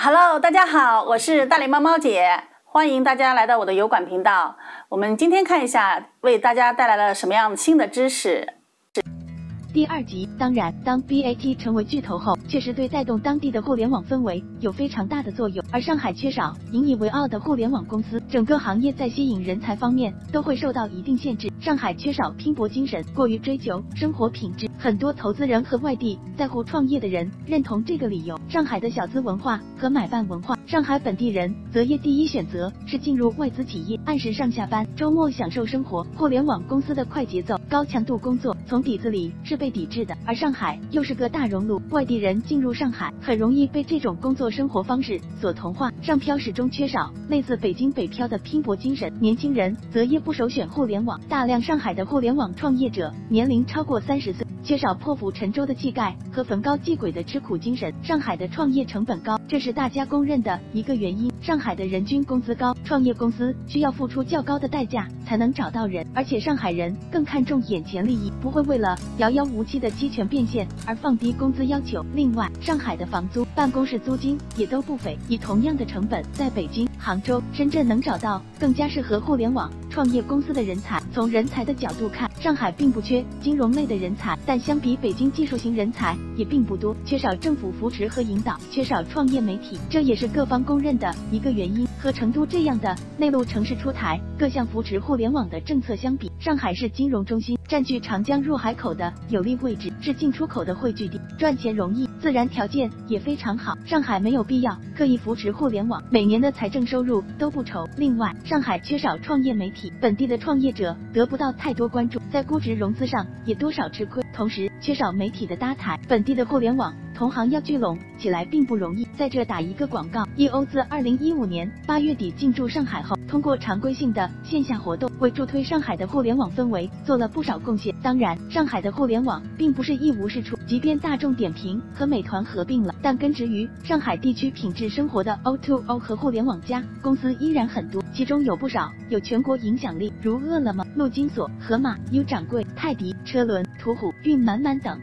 Hello，大家好，我是大脸猫猫姐，欢迎大家来到我的油管频道。我们今天看一下，为大家带来了什么样新的知识。第二集，当然，当 BAT 成为巨头后，确实对带动当地的互联网氛围有非常大的作用。而上海缺少引以为傲的互联网公司，整个行业在吸引人才方面都会受到一定限制。上海缺少拼搏精神，过于追求生活品质，很多投资人和外地在沪创业的人认同这个理由。上海的小资文化和买办文化，上海本地人择业第一选择是进入外资企业，按时上下班，周末享受生活。互联网公司的快节奏、高强度工作，从底子里是。被抵制的，而上海又是个大熔炉，外地人进入上海很容易被这种工作生活方式所同化。上漂始终缺少类似北京北漂的拼搏精神，年轻人择业不首选互联网，大量上海的互联网创业者年龄超过三十岁。缺少破釜沉舟的气概和逢高继轨的吃苦精神，上海的创业成本高，这是大家公认的一个原因。上海的人均工资高，创业公司需要付出较高的代价才能找到人，而且上海人更看重眼前利益，不会为了遥遥无期的期权变现而放低工资要求。另外，上海的房租、办公室租金也都不菲，以同样的成本，在北京、杭州、深圳能找到更加适合互联网。创业公司的人才，从人才的角度看，上海并不缺金融类的人才，但相比北京，技术型人才也并不多，缺少政府扶持和引导，缺少创业媒体，这也是各方公认的一个原因。和成都这样的内陆城市出台各项扶持互联网的政策相比，上海市金融中心，占据长江入海口的有利位置，是进出口的汇聚地，赚钱容易，自然条件也非常好。上海没有必要刻意扶持互联网，每年的财政收入都不愁。另外，上海缺少创业媒体。本地的创业者得不到太多关注，在估值融资上也多少吃亏，同时缺少媒体的搭台，本地的互联网。同行要聚拢起来并不容易，在这打一个广告。易欧自二零一五年八月底进驻上海后，通过常规性的线下活动，为助推上海的互联网氛围做了不少贡献。当然，上海的互联网并不是一无是处，即便大众点评和美团合并了，但根植于上海地区品质生活的 O2O 和互联网加公司依然很多，其中有不少有全国影响力，如饿了么、陆金所、盒马、优掌柜、泰迪、车轮、途虎、运满满等。